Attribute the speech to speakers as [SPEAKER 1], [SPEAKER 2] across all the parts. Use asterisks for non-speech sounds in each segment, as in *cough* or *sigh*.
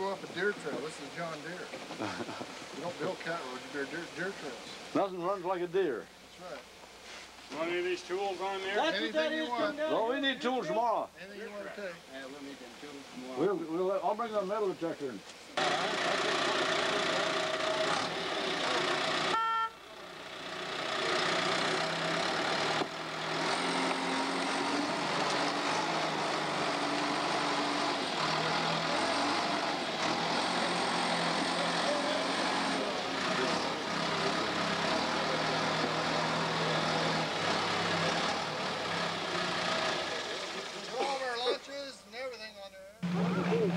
[SPEAKER 1] We'll go up a deer trail. This is John Deere. *laughs* you don't build cat roads, you build deer, deer trails.
[SPEAKER 2] Nothing runs like a deer.
[SPEAKER 1] That's right.
[SPEAKER 3] Want any of these tools on there?
[SPEAKER 4] That's what that
[SPEAKER 1] Anything you
[SPEAKER 4] is
[SPEAKER 1] want.
[SPEAKER 4] coming down.
[SPEAKER 2] No, we need tools tomorrow.
[SPEAKER 1] Anything you want to take.
[SPEAKER 4] Yeah, we'll need them tools tomorrow.
[SPEAKER 2] We'll, we'll, I'll bring the metal detector in.
[SPEAKER 1] Put all of our lunches and everything on there.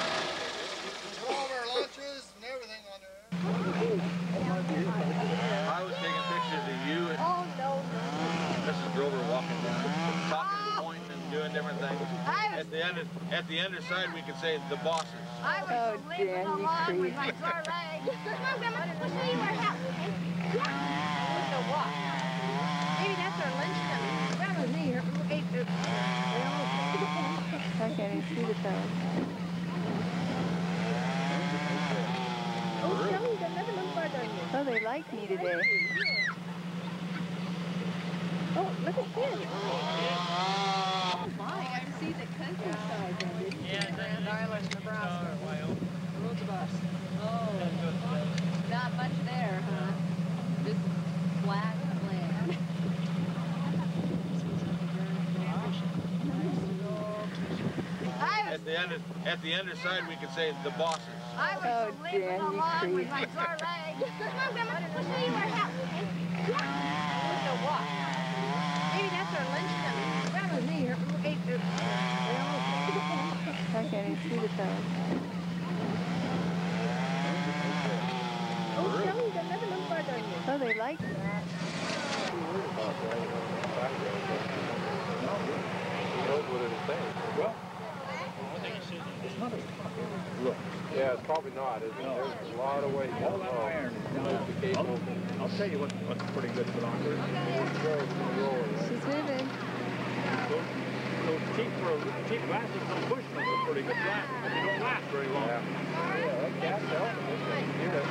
[SPEAKER 1] Put all of our lunches and everything on there.
[SPEAKER 5] I was taking pictures of you and
[SPEAKER 6] Oh, no, no.
[SPEAKER 5] Mrs. Grover walking down, talking to the point and doing different things.
[SPEAKER 6] I was,
[SPEAKER 5] At the end, of, at the underside, we could say the bosses.
[SPEAKER 6] I was
[SPEAKER 7] Oh,
[SPEAKER 6] limping
[SPEAKER 7] Dan,
[SPEAKER 6] along with my sore leg. *laughs* Come on, Grandma, we'll show you our house. Yeah. With the walk. Maybe that's our lunch coming. Grandma's here. Hey, uh, they all-
[SPEAKER 7] I can't even see the toes.
[SPEAKER 6] Oh, show me the another little bird on you.
[SPEAKER 7] Oh, they like me today.
[SPEAKER 6] Oh, look at this.
[SPEAKER 7] Oh my, I see the countryside then, didn't you?
[SPEAKER 4] Yeah, Grand Island, Nebraska. Loads of us.
[SPEAKER 7] Oh, not much there, huh? Just flat land.
[SPEAKER 6] I was,
[SPEAKER 5] At the end, of, at the underside, we could say the bosses.
[SPEAKER 6] I was
[SPEAKER 7] Oh,
[SPEAKER 6] limping
[SPEAKER 7] you
[SPEAKER 6] along with
[SPEAKER 7] creep.
[SPEAKER 6] my sore leg. *laughs* Come on, Grandma, we'll show you our house. Yeah. With walk. Maybe that's our lunch coming. Grandma's here. Hey, uh, they
[SPEAKER 7] I can't even see the toes.
[SPEAKER 6] Oh, show me the another little bird on you.
[SPEAKER 7] Oh, they like me.
[SPEAKER 8] Yeah, it's probably not. Is it? There's a lot of weight.
[SPEAKER 2] All that iron is down. I'll, I'll tell you what, what's pretty good to put on there.
[SPEAKER 7] She's moving.
[SPEAKER 2] Those, those cheap, for, cheap glasses from Bushman are pretty good glasses, but they don't last very long.
[SPEAKER 8] Yeah, that gas helps. Hear it.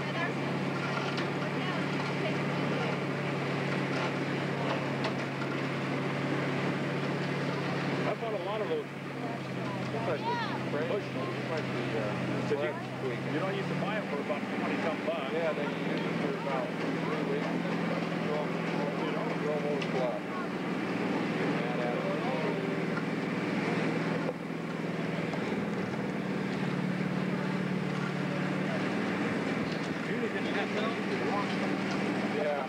[SPEAKER 2] I bought a lot of those
[SPEAKER 8] Looks like it's French. Looks like the uh,
[SPEAKER 2] you- You know, I used to buy them for about 20 some bucks.
[SPEAKER 8] Yeah, they use it for about three weeks throw them, you know, throw them over the block. Mad at it.
[SPEAKER 2] Usually didn't have to
[SPEAKER 8] Yeah.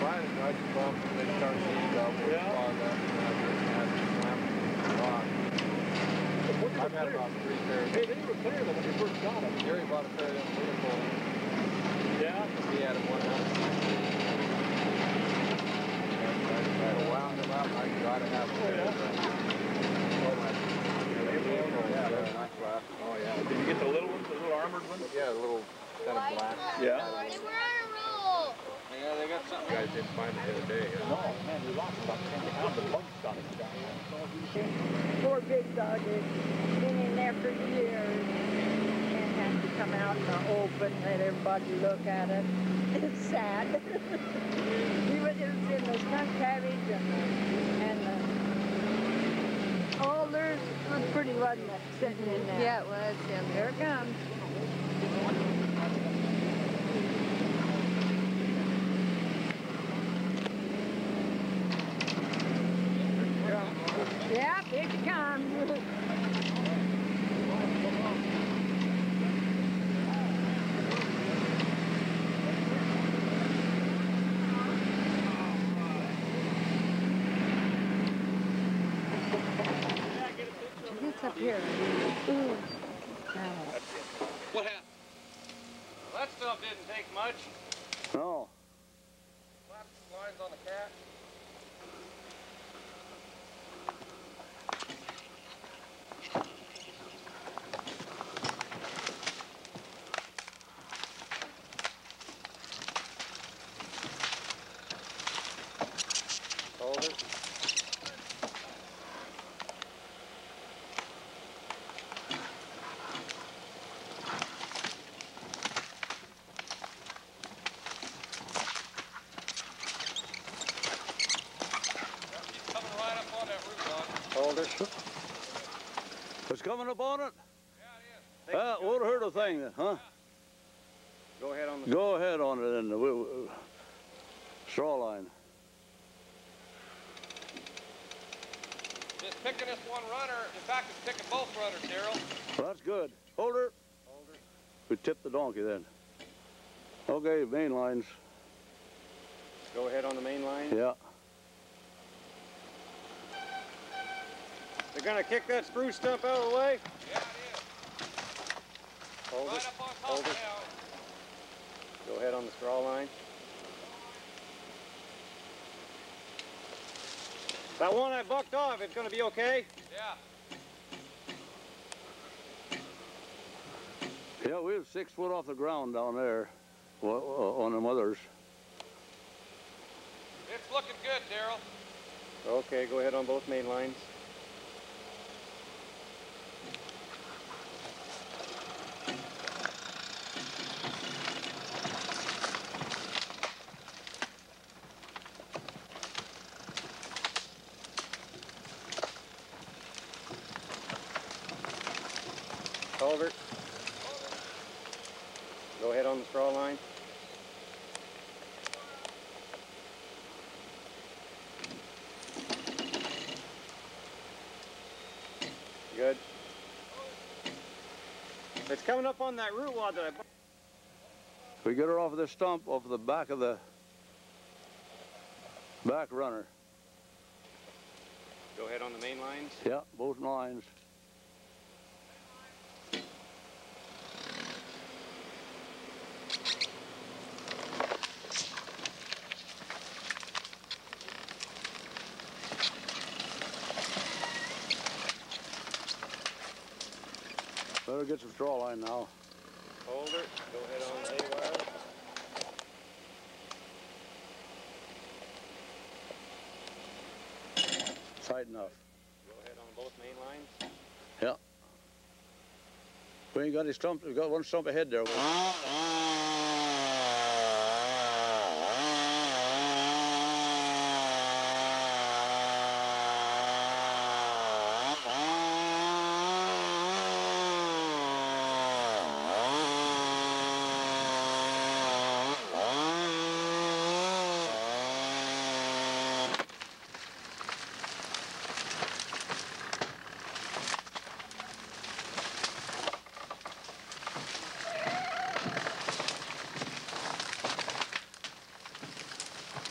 [SPEAKER 8] Mine is nice and bump and they start seeing up.
[SPEAKER 2] Yeah.
[SPEAKER 8] Fog up and I just had to slam the block. I've had about three pairs.
[SPEAKER 2] Hey, they were clear when you first got them.
[SPEAKER 8] Gary bought a pair of them beautiful.
[SPEAKER 2] Yeah.
[SPEAKER 8] He had them one house. I wound them up. I gotta have a pair of them. Yeah, they're nice glasses.
[SPEAKER 2] Oh, yeah. Did you get the little ones, the little armored ones?
[SPEAKER 8] Yeah, a little kind of black.
[SPEAKER 2] Yeah.
[SPEAKER 6] They were on a roll.
[SPEAKER 5] Yeah, they got something.
[SPEAKER 8] You guys didn't find it the other day. huh?
[SPEAKER 2] No, man, we lost about 10 pounds of bugs got us down there.
[SPEAKER 9] Poor big dog has been in there for years and has to come out in the open, let everybody look at it. It's sad. he was, it in the skunk cabbage and the, and the alders. It was pretty, wasn't it, sitting in there?
[SPEAKER 7] Yeah, it was, yeah.
[SPEAKER 9] Here it comes. Yeah, here it comes.
[SPEAKER 7] It's up here. Ooh.
[SPEAKER 5] What happened? That's the
[SPEAKER 3] stump didn't take much.
[SPEAKER 10] No.
[SPEAKER 3] Slap some lines on the cat.
[SPEAKER 11] Hold it.
[SPEAKER 3] Keep coming right up on that root log.
[SPEAKER 11] Hold it.
[SPEAKER 10] It's coming up on it?
[SPEAKER 3] Yeah, it is.
[SPEAKER 10] Uh, yeah, would have heard a thing then, huh?
[SPEAKER 11] Go ahead on the.
[SPEAKER 10] Go ahead on it in the w- w- straw line.
[SPEAKER 3] Just picking this one runner. In fact, it's picking both runners, Daryl.
[SPEAKER 10] Well, that's good. Hold her.
[SPEAKER 11] Hold her.
[SPEAKER 10] We tip the donkey then. Okay, main lines.
[SPEAKER 11] Go ahead on the main line.
[SPEAKER 10] Yeah.
[SPEAKER 11] They're gonna kick that spruce stump out of the way.
[SPEAKER 3] Yeah, it is.
[SPEAKER 11] Hold
[SPEAKER 3] Right
[SPEAKER 11] it.
[SPEAKER 3] up on top
[SPEAKER 11] Hold it.
[SPEAKER 3] now.
[SPEAKER 11] Go ahead on the straw line. That one I bucked off, it's gonna be okay?
[SPEAKER 3] Yeah.
[SPEAKER 10] Yeah, we was six foot off the ground down there wa- uh, on them others.
[SPEAKER 3] It's looking good, Daryl.
[SPEAKER 11] Okay, go ahead on both main lines. Coming up on that root wad that I bu-
[SPEAKER 10] We get her off of the stump, off of the back of the back runner.
[SPEAKER 11] Go ahead on the main lines.
[SPEAKER 10] Yeah, both lines. Better get some straw line now.
[SPEAKER 11] Hold it. Go ahead on the A wire.
[SPEAKER 10] Tight enough.
[SPEAKER 11] Go ahead on both main lines. Yeah.
[SPEAKER 10] We ain't got any stump. We've got one stump ahead there. Uh-huh.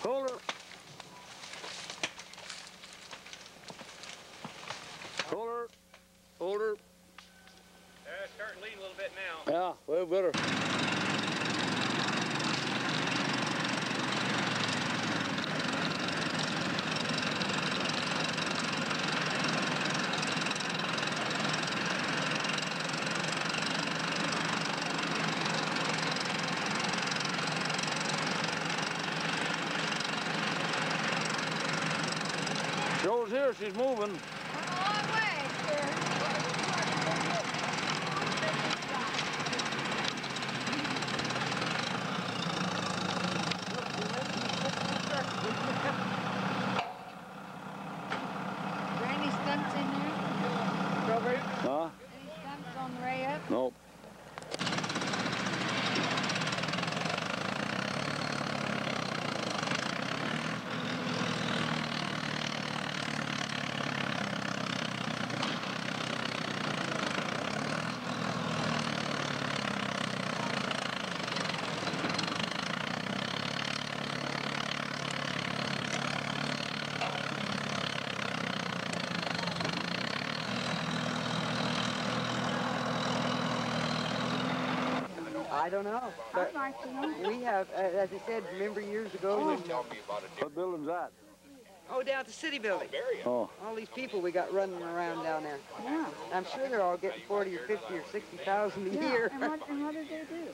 [SPEAKER 10] Hold her. Hold her. Hold her.
[SPEAKER 3] Yeah, it's starting to lean a little bit now.
[SPEAKER 10] Yeah, well, better. She's moving.
[SPEAKER 6] Went a long way, sir. Is there any stumps in there?
[SPEAKER 10] Huh?
[SPEAKER 6] Any stumps on the way up?
[SPEAKER 10] Nope.
[SPEAKER 12] I don't know. But
[SPEAKER 5] I'd like to know.
[SPEAKER 12] we have, uh, as I said, remember years ago when,
[SPEAKER 10] What building's that?
[SPEAKER 12] oh, down at the city building.
[SPEAKER 10] Oh,
[SPEAKER 12] All these people we got running around down there.
[SPEAKER 5] Yeah.
[SPEAKER 12] I'm sure they're all getting 40 or 50 or 60,000 a
[SPEAKER 5] Yeah,
[SPEAKER 12] year.
[SPEAKER 5] and what, and what did they do?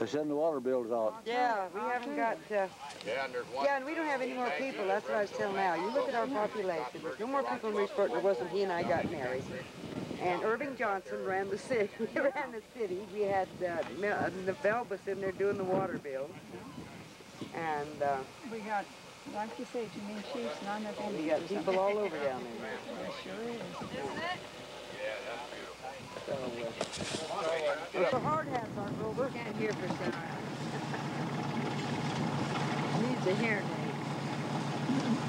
[SPEAKER 10] they send the water bills out.
[SPEAKER 12] Yeah, we haven't got, uh,
[SPEAKER 13] Yeah, and one.
[SPEAKER 12] yeah, and we don't have any more people. That's what I was telling Al. You look at our population. There's no more people in Reedsport than there was when he and I got married. And Irving Johnson ran the city. *laughs* Ran the city. We had uh, uh, Velbus in there doing the water bill. And uh,
[SPEAKER 5] We got, like you say, too many chiefs, none of them.
[SPEAKER 12] we got people all over down there.
[SPEAKER 5] There sure is.
[SPEAKER 12] So, uh, it's a hard hat, our Grover.
[SPEAKER 5] Can't hear for some. Needs a hearing aid. *laughs*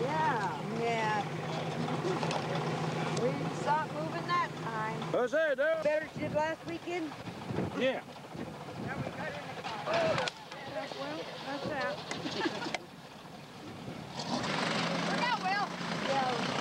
[SPEAKER 12] Yeah.
[SPEAKER 5] Yeah.
[SPEAKER 12] We stopped moving that time.
[SPEAKER 10] Who's that, Dale?
[SPEAKER 12] Better than did last weekend.
[SPEAKER 10] Yeah.
[SPEAKER 5] Well, that's that. *laughs*
[SPEAKER 14] Look out, Will.
[SPEAKER 5] Come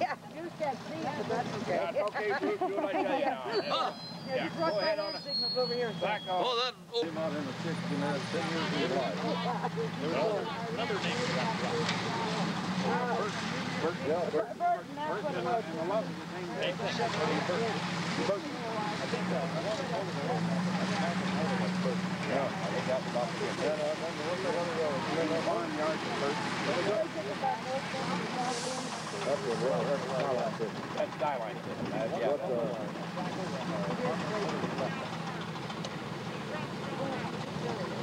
[SPEAKER 12] Yeah, you said please, but that's okay.
[SPEAKER 6] That's okay, do, do what I tell you now.
[SPEAKER 12] Yeah,
[SPEAKER 6] Yeah,
[SPEAKER 12] just that
[SPEAKER 6] on
[SPEAKER 12] hand
[SPEAKER 6] it.
[SPEAKER 12] signal over here.
[SPEAKER 6] Back off.
[SPEAKER 15] Oh, that. Oh.
[SPEAKER 10] Came out in the 60 minutes, 10 years of his life.
[SPEAKER 6] Another name.
[SPEAKER 10] Bert, yeah, Bert.
[SPEAKER 12] Burton, what it was.
[SPEAKER 10] And a lot of the things Yeah, I think that's about it. Yeah, I remember what the other road. That's what, well, that's how I said.
[SPEAKER 6] That's Skyline. That's, yeah,
[SPEAKER 10] What, uh,
[SPEAKER 6] I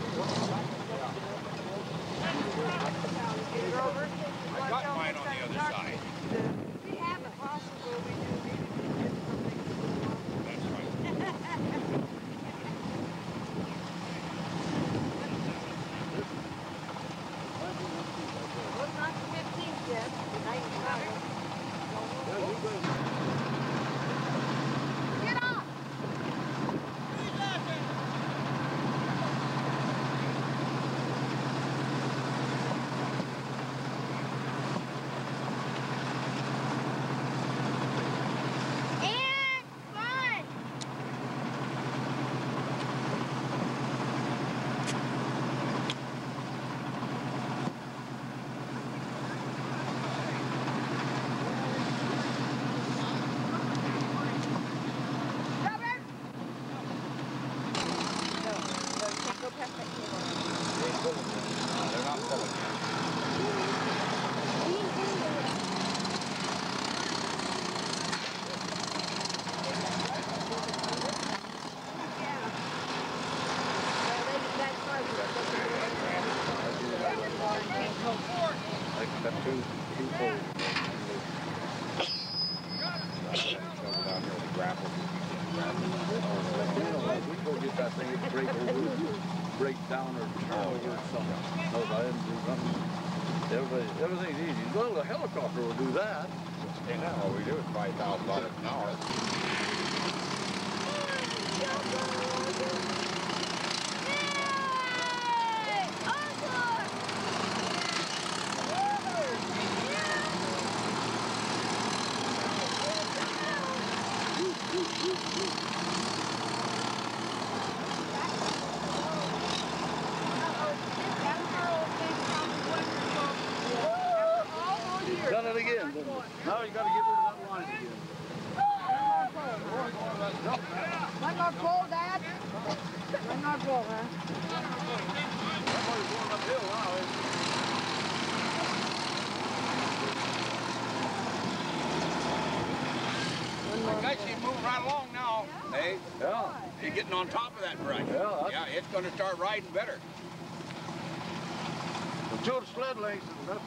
[SPEAKER 8] two sled that's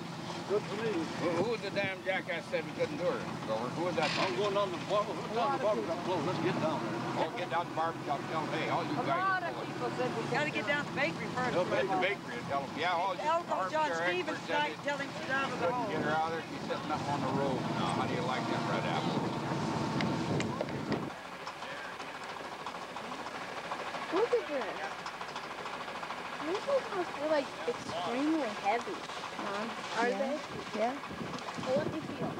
[SPEAKER 8] good for me.
[SPEAKER 5] Who, who was the damn jackass said we couldn't do it? Grover? Who was that?
[SPEAKER 8] I'm going down the bar, down the barber shop close. Let's get down there.
[SPEAKER 5] Oh, get down to the barber shop and tell them, hey, all you
[SPEAKER 9] A
[SPEAKER 5] guys.
[SPEAKER 9] lot of people said we gotta get down to the bakery first.
[SPEAKER 5] They'll make the bakery and tell them, yeah, all you
[SPEAKER 9] Elbow John
[SPEAKER 5] armchair
[SPEAKER 9] Stevens
[SPEAKER 5] experts
[SPEAKER 9] tonight,
[SPEAKER 5] said
[SPEAKER 9] tell him to down the
[SPEAKER 5] couldn't get her
[SPEAKER 9] hole.
[SPEAKER 5] out there. She's sitting up on the road now. How do you like that red apple?
[SPEAKER 6] Look at this. Must be like extremely heavy, Mom. Are
[SPEAKER 9] Yeah.
[SPEAKER 6] they?
[SPEAKER 9] Yeah.
[SPEAKER 6] Well, let me feel.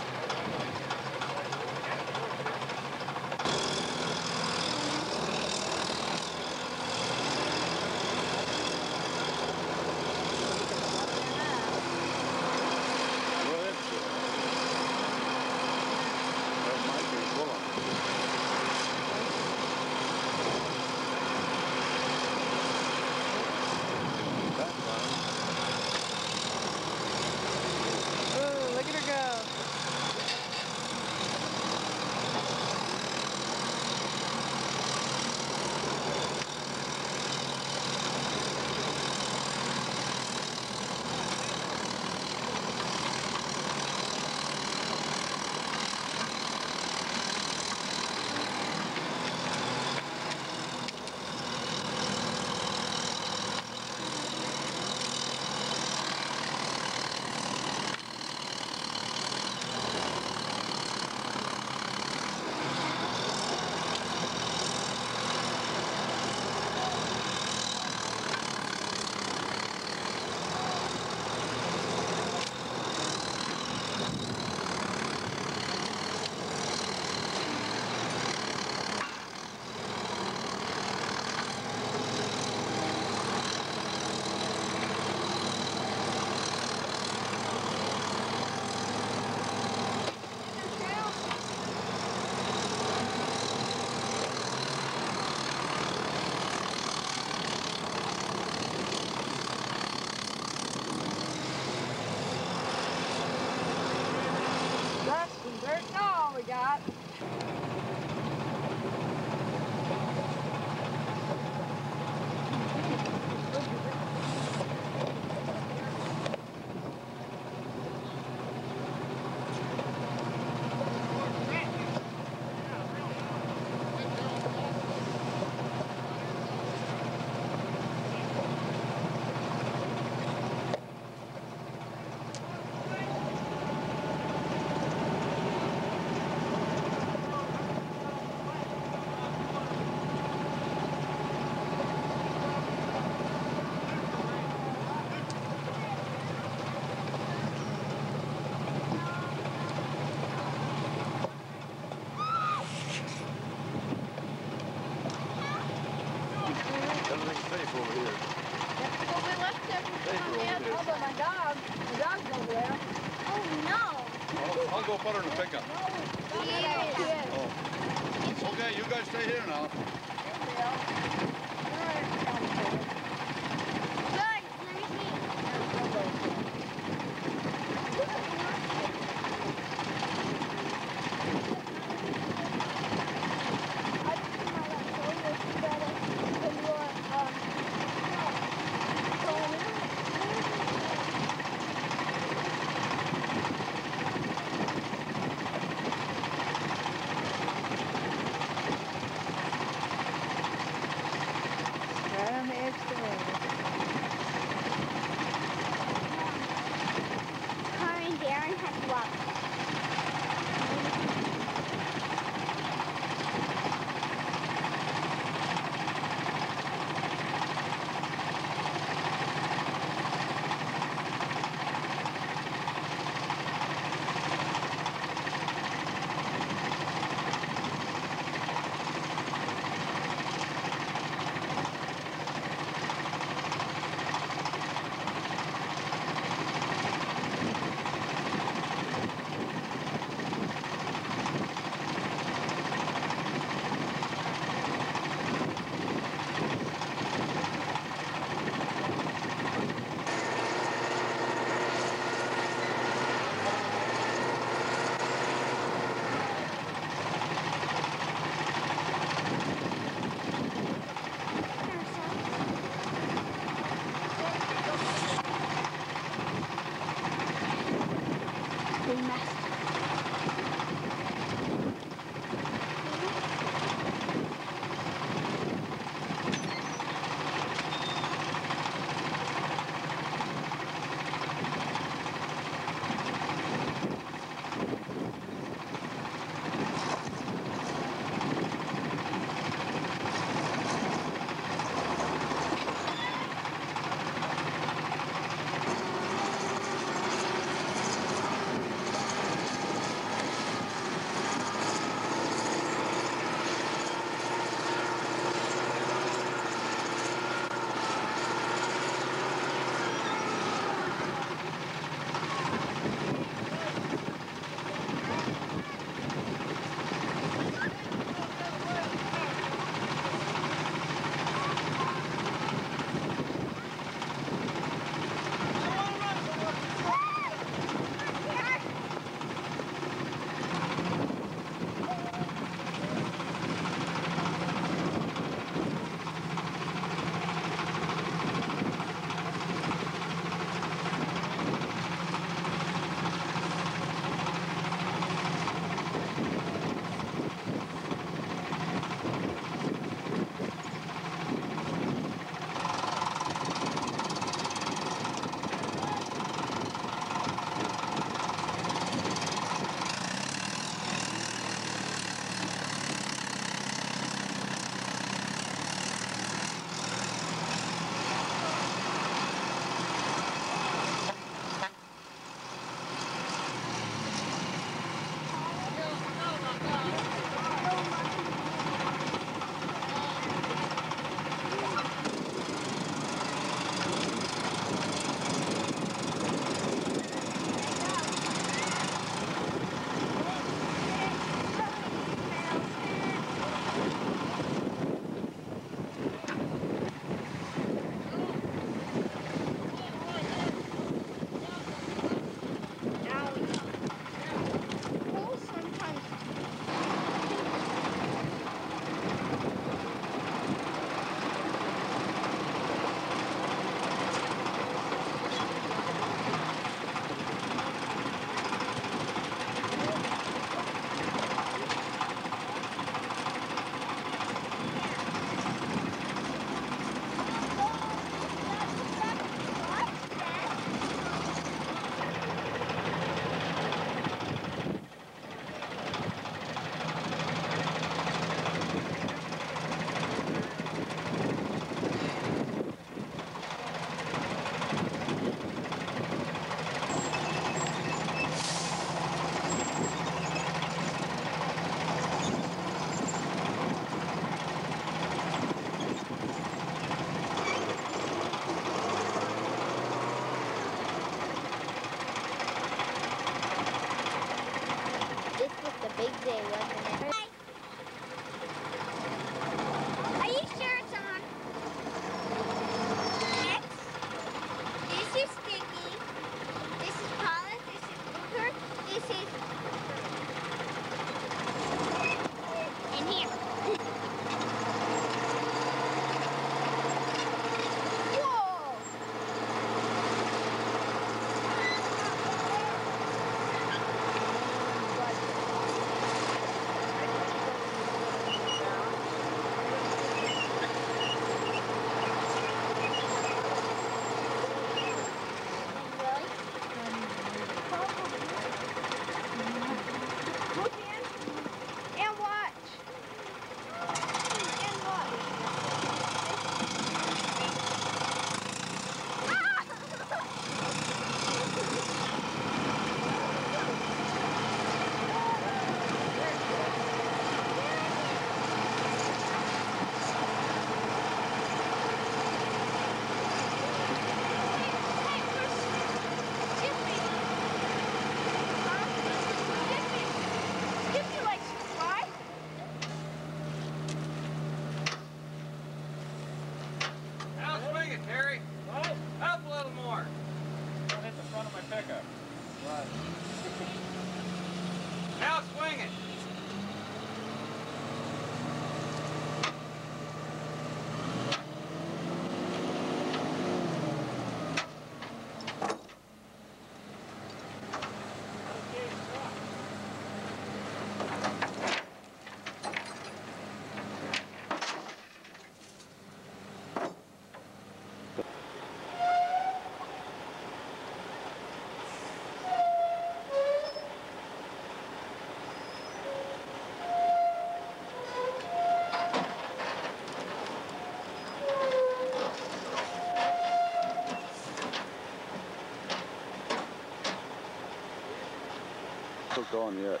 [SPEAKER 10] Hooked on yet.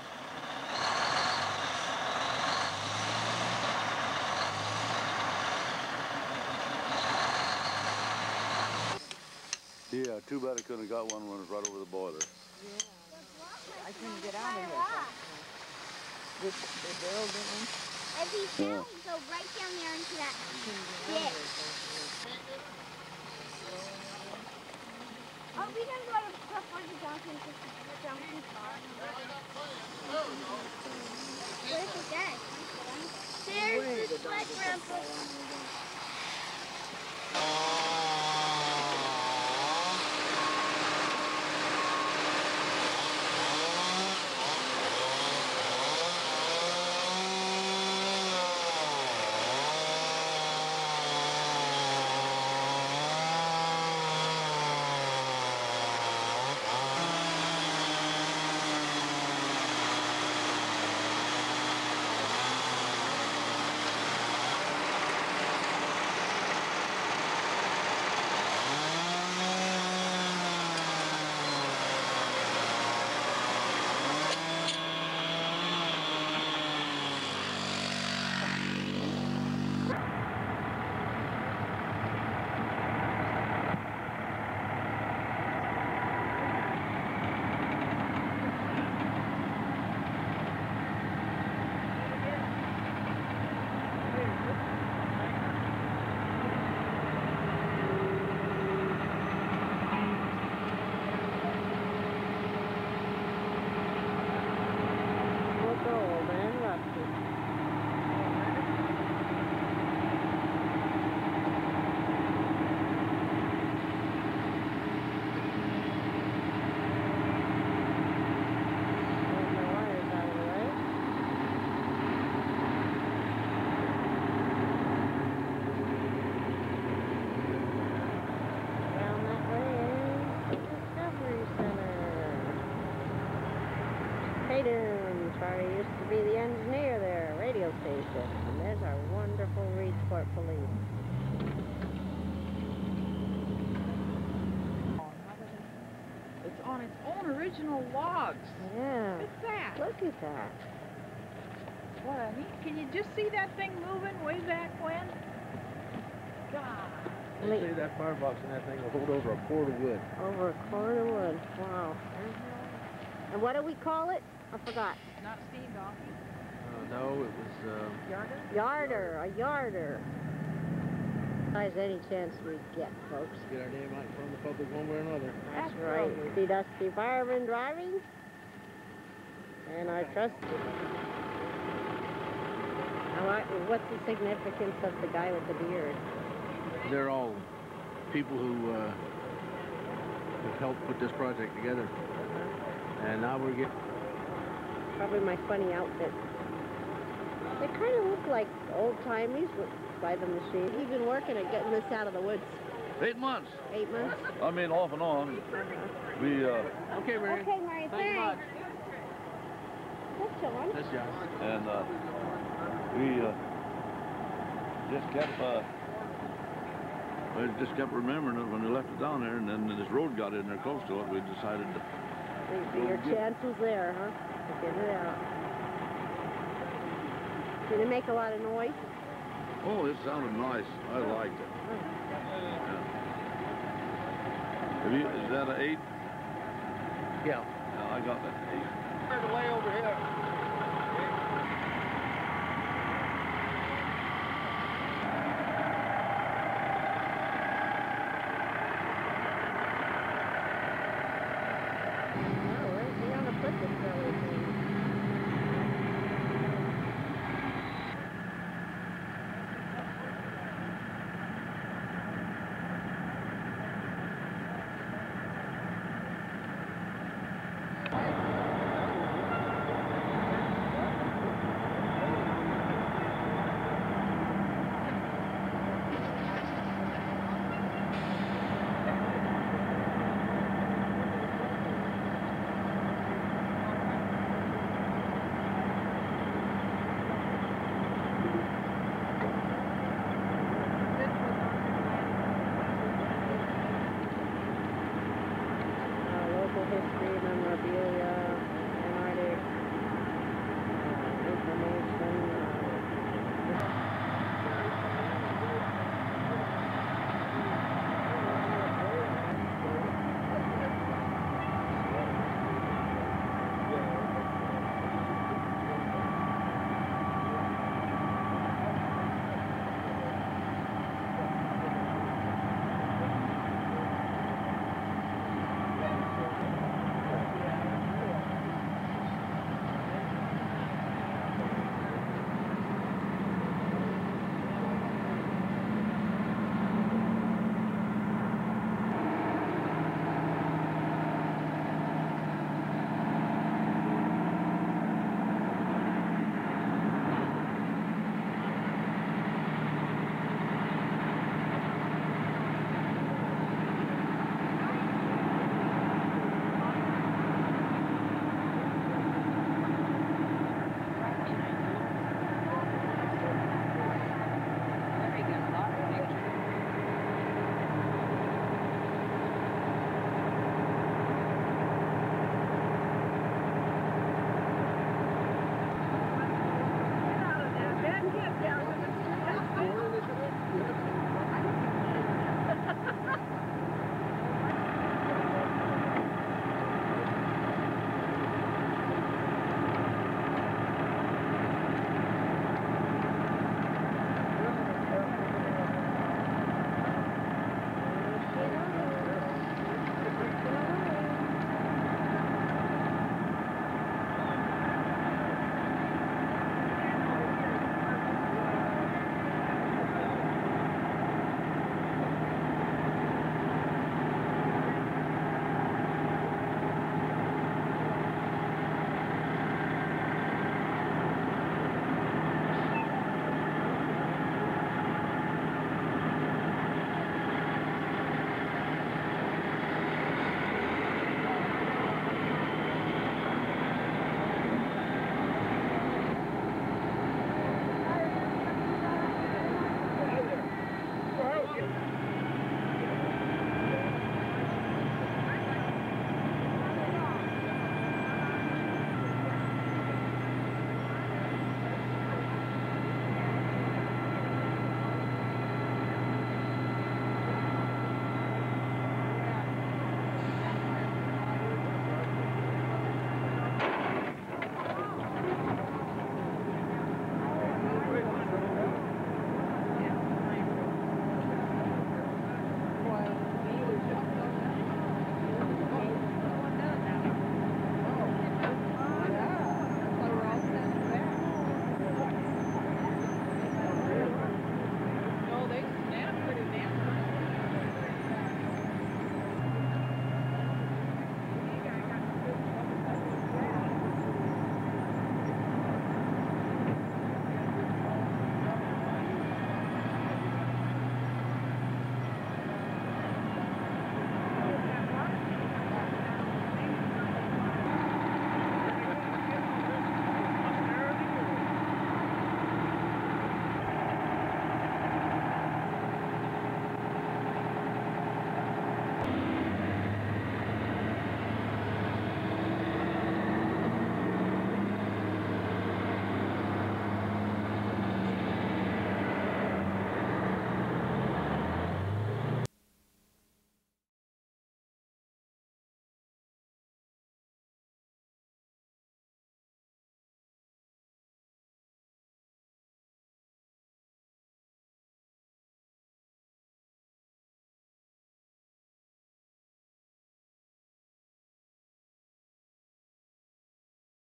[SPEAKER 10] Yeah, too bad I couldn't have got one when it was right over the boiler. Yeah.
[SPEAKER 12] I couldn't get out of here. Did the Daryl get one?
[SPEAKER 16] If he fell, he'd go right down there into that ditch. Oh, we didn't go to California Johnson to the Johnson car. Where's the dad? There's the sled grandpa.
[SPEAKER 9] Look old and rusty. Move the wires out of the way. Down that way is the Discovery Center. Hayden, Charlie used to be the engineer there, radio station. And there's our wonderful Reedsport police.
[SPEAKER 4] It's on its own original logs.
[SPEAKER 9] Yeah.
[SPEAKER 4] Look at that.
[SPEAKER 9] Look at that.
[SPEAKER 4] What a neat. Can you just see that thing moving way back when? God.
[SPEAKER 17] They say that firebox and that thing will hold over a quart of wood.
[SPEAKER 9] Over a cord of wood. Wow. And what do we call it? I forgot.
[SPEAKER 4] Not Steam Donkey.
[SPEAKER 17] Uh, no, it was, uh,
[SPEAKER 4] Yarder?
[SPEAKER 9] Yarder, a yarder. Size any chance we get, folks.
[SPEAKER 17] get our name out in front of the public one way or another.
[SPEAKER 9] That's right. See Dusty Fireman driving. And our trusty. Now, what's the significance of the guy with the beard?
[SPEAKER 17] They're all people who, uh, have helped put this project together. And now we're getting,
[SPEAKER 9] Probably my funny outfit. They kind of look like old timies by the machine. You've been working at getting this out of the woods
[SPEAKER 10] Eight months.
[SPEAKER 9] eight months.
[SPEAKER 10] I mean, off and on. We, uh,
[SPEAKER 17] okay, Mary.
[SPEAKER 9] Okay, Mary, thanks. That's John.
[SPEAKER 17] That's John.
[SPEAKER 10] and, uh, we, uh, just kept, uh, we just kept remembering it when we left it down there, and then this road got in there close to it, we decided to,
[SPEAKER 9] Maybe your chances there, huh? To get it out. Did it make a lot of noise?
[SPEAKER 10] oh, it sounded nice. I liked it. Oh. Yeah. Have you, is that an eight?
[SPEAKER 17] Yeah.
[SPEAKER 10] Yeah, I got that eight.
[SPEAKER 18] Right away over here.